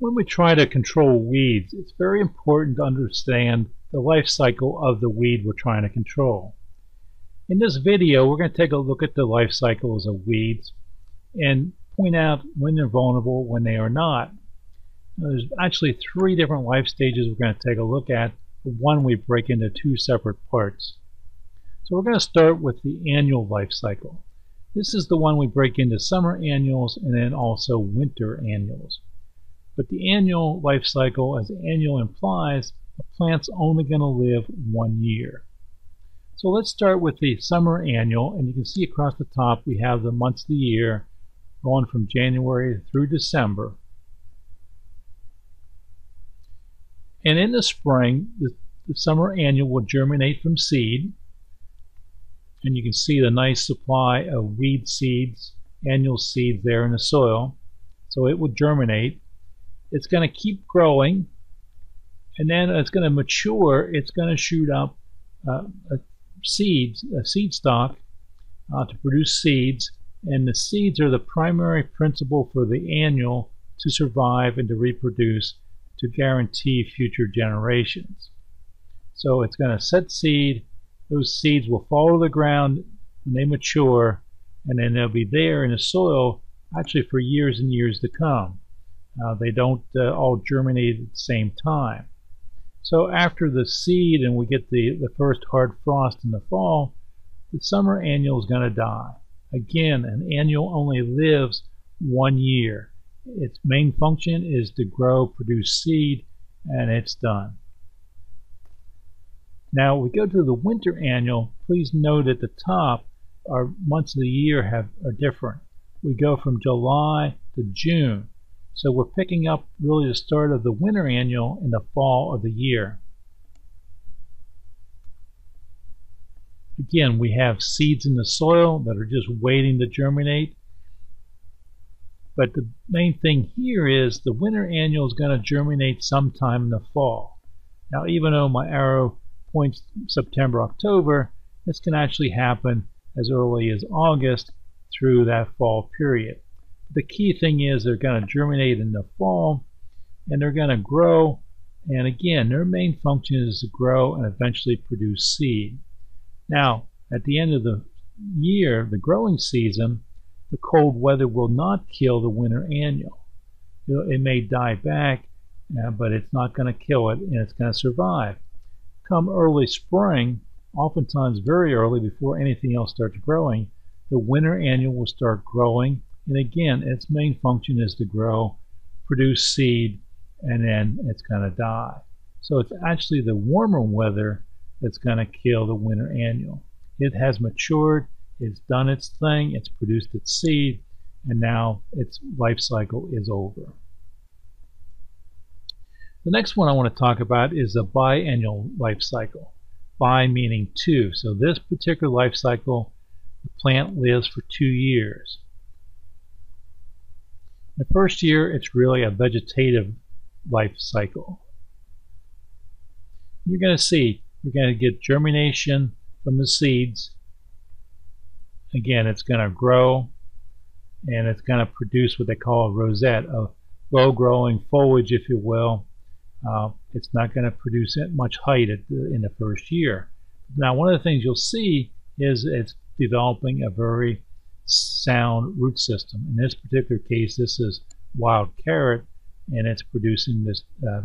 When we try to control weeds, it's very important to understand the life cycle of the weed we're trying to control. In this video, we're going to take a look at the life cycles of weeds and point out when they're vulnerable, when they are not. There's actually three different life stages we're going to take a look at. One we break into two separate parts. So we're going to start with the annual life cycle. This is the one we break into summer annuals and then also winter annuals. But the annual life cycle, as annual implies, a plant's only going to live one year. So let's start with the summer annual, and you can see across the top we have the months of the year going from January through December. And in the spring, the, the summer annual will germinate from seed, and you can see the nice supply of weed seeds, annual seeds there in the soil. So it will germinate. It's going to keep growing, and then it's going to mature. It's going to shoot up uh, a seeds, a seed stalk, uh, to produce seeds, and the seeds are the primary principle for the annual to survive and to reproduce to guarantee future generations. So it's going to set seed, those seeds will fall to the ground when they mature, and then they'll be there in the soil actually for years and years to come. Uh, they don't uh, all germinate at the same time. So after the seed and we get the, the first hard frost in the fall, the summer annual is going to die. Again, an annual only lives one year. Its main function is to grow, produce seed, and it's done. Now we go to the winter annual. Please note at the top our months of the year have are different. We go from July to June. So we're picking up really the start of the winter annual in the fall of the year. Again, we have seeds in the soil that are just waiting to germinate. But the main thing here is the winter annual is going to germinate sometime in the fall. Now, even though my arrow points September, October, this can actually happen as early as August through that fall period. The key thing is they're going to germinate in the fall and they're going to grow. And again, their main function is to grow and eventually produce seed. Now, at the end of the year, the growing season, the cold weather will not kill the winter annual. It may die back, uh, but it's not going to kill it and it's going to survive come early spring, oftentimes very early before anything else starts growing, the winter annual will start growing. And again, its main function is to grow, produce seed, and then it's going to die. So it's actually the warmer weather that's going to kill the winter annual. It has matured, it's done its thing, it's produced its seed, and now its life cycle is over. The next one I want to talk about is a biennial life cycle. Bi meaning two. So this particular life cycle, the plant lives for two years. The first year, it's really a vegetative life cycle. You're going to see, you're going to get germination from the seeds. Again, it's going to grow and it's going to produce what they call a rosette, a low growing foliage, if you will, uh, it's not going to produce much height the, in the first year. Now, one of the things you'll see is it's developing a very sound root system. In this particular case, this is wild carrot, and it's producing this uh,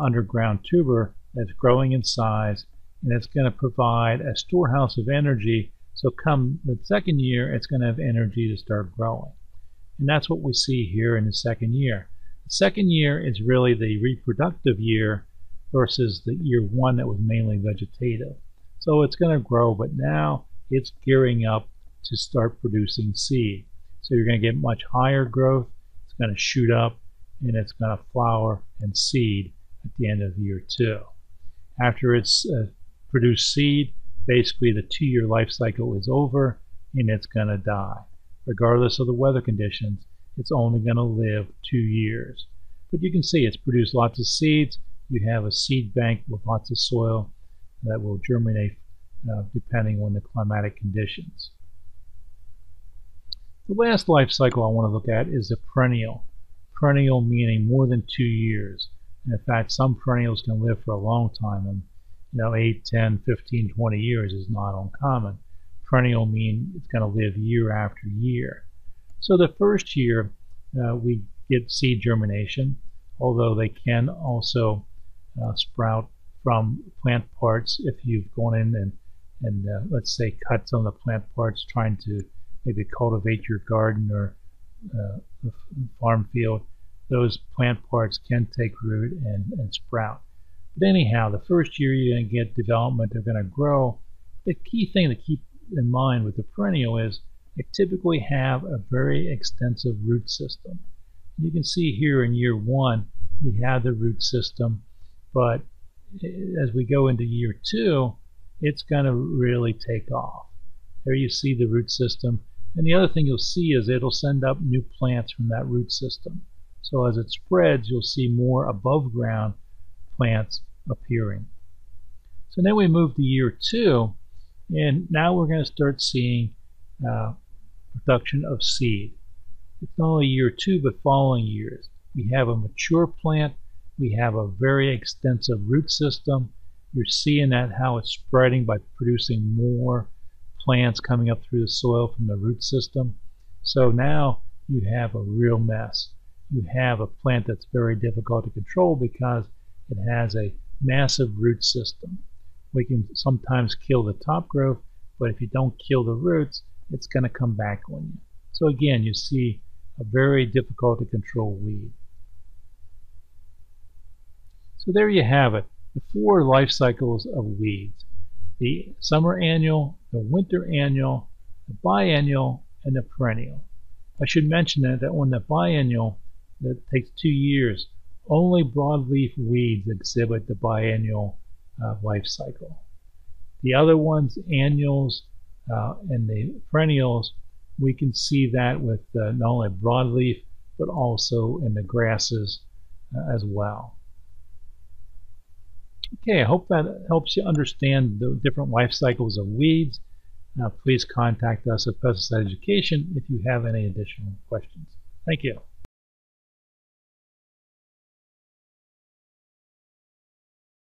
underground tuber that's growing in size, and it's going to provide a storehouse of energy. So come the second year, it's going to have energy to start growing. And that's what we see here in the second year. The Second year is really the reproductive year versus the year one that was mainly vegetative. So it's going to grow, but now it's gearing up to start producing seed. So you're going to get much higher growth. It's going to shoot up and it's going to flower and seed at the end of year two. After it's uh, produced seed, basically the two-year life cycle is over and it's going to die. Regardless of the weather conditions, it's only going to live two years. But you can see it's produced lots of seeds. You have a seed bank with lots of soil that will germinate uh, depending on the climatic conditions. The last life cycle I want to look at is a perennial. perennial meaning more than two years. And in fact, some perennials can live for a long time, and you know, 8, 10, 15, 20 years is not uncommon. Perennial mean it's going to live year after year. So the first year, uh, we get seed germination, although they can also uh, sprout from plant parts if you've gone in and, and uh, let's say cut some of the plant parts trying to maybe cultivate your garden or uh, farm field, those plant parts can take root and, and sprout. But anyhow, the first year you're going to get development, they're going to grow. The key thing to keep in mind with the perennial is they typically have a very extensive root system. You can see here in year one, we have the root system, but as we go into year two, it's going to really take off. There you see the root system. And the other thing you'll see is it'll send up new plants from that root system. So as it spreads, you'll see more above ground plants appearing. So then we move to year two, and now we're going to start seeing uh, production of seed. It's not only year two, but following years. We have a mature plant. We have a very extensive root system. You're seeing that how it's spreading by producing more plants coming up through the soil from the root system. So now you have a real mess. You have a plant that's very difficult to control because it has a massive root system. We can sometimes kill the top growth, but if you don't kill the roots, it's going to come back on you. So again, you see a very difficult to control weed. So there you have it, the four life cycles of weeds. The summer annual, the winter annual, the biennial, and the perennial. I should mention that, that when the biennial, that takes two years, only broadleaf weeds exhibit the biennial uh, life cycle. The other ones, annuals uh, and the perennials, we can see that with uh, not only broadleaf but also in the grasses uh, as well. Okay, I hope that helps you understand the different life cycles of weeds. Now, please contact us at Pesticide Education if you have any additional questions. Thank you.